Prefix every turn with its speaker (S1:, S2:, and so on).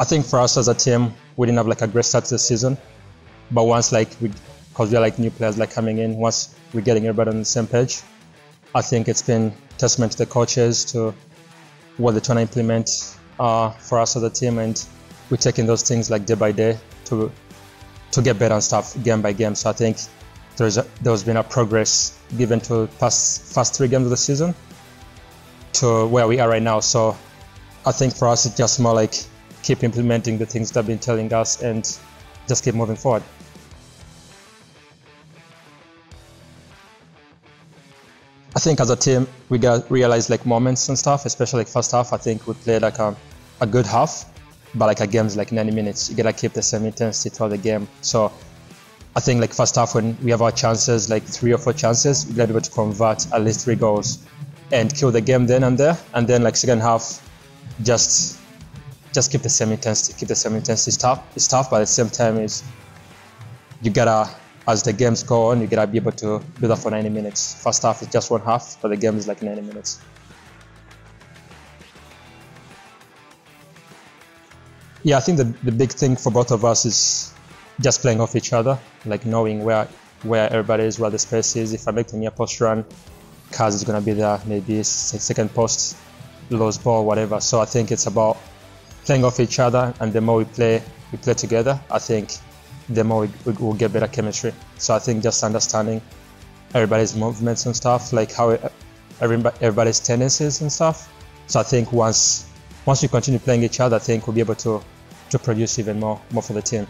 S1: I think for us as a team, we didn't have like a great start to the season, but once like we, because we're like new players like coming in, once we're getting everybody on the same page, I think it's been testament to the coaches to what they're trying to implement uh, for us as a team, and we're taking those things like day by day to to get better and stuff game by game. So I think there's a, there's been a progress given to past first three games of the season to where we are right now. So I think for us it's just more like keep implementing the things they've been telling us and just keep moving forward. I think as a team we got realized like moments and stuff, especially like first half. I think we played like a, a good half, but like a game's like 90 minutes. You gotta keep the same intensity throughout the game. So I think like first half when we have our chances, like three or four chances, we gotta be able to convert at least three goals and kill the game then and there. And then like second half, just just keep the same intensity, keep the same intensity. It's tough, it's tough, but at the same time is you gotta as the games go on, you gotta be able to do that for 90 minutes. First half is just one half, but the game is like 90 minutes. Yeah, I think the, the big thing for both of us is just playing off each other, like knowing where where everybody is, where the space is. If I make the near post run, Kaz is gonna be there, maybe second post, lows ball, whatever. So I think it's about playing off each other, and the more we play, we play together. I think the more we, we, will get better chemistry. So I think just understanding everybody's movements and stuff, like how everybody's tendencies and stuff. So I think once once we continue playing each other, I think we'll be able to to produce even more more for the team.